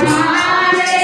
Smile.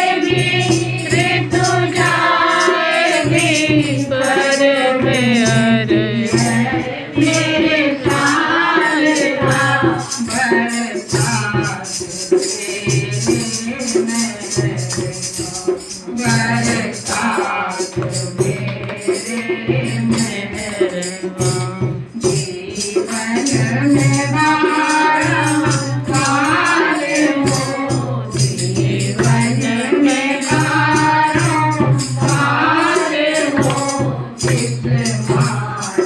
Oh,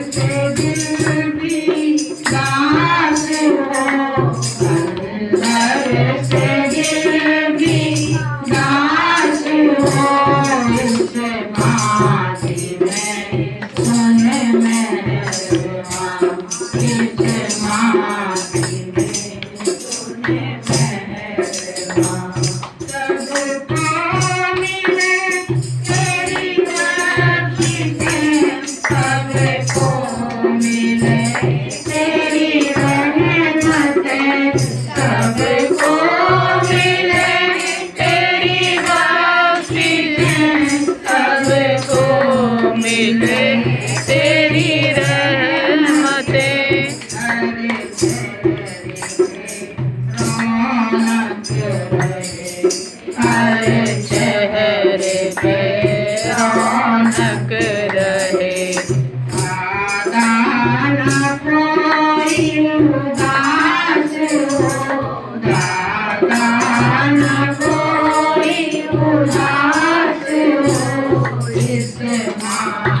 Thank you.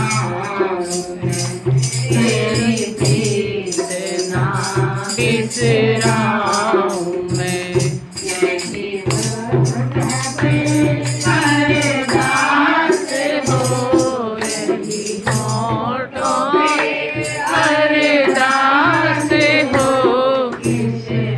see.